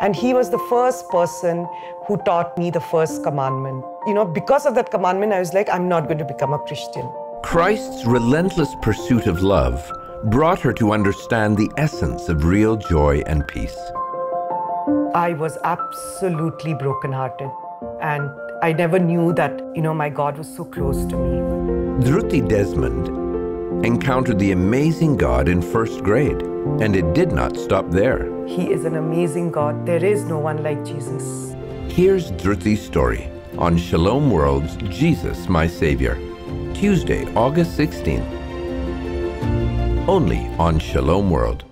And he was the first person who taught me the first commandment. You know, because of that commandment, I was like, I'm not going to become a Christian. Christ's relentless pursuit of love brought her to understand the essence of real joy and peace. I was absolutely brokenhearted. And I never knew that, you know, my God was so close to me. Dhriti Desmond encountered the amazing God in first grade, and it did not stop there. He is an amazing God. There is no one like Jesus. Here's Dhriti's story on Shalom World's Jesus, My Savior, Tuesday, August 16th. Only on Shalom World.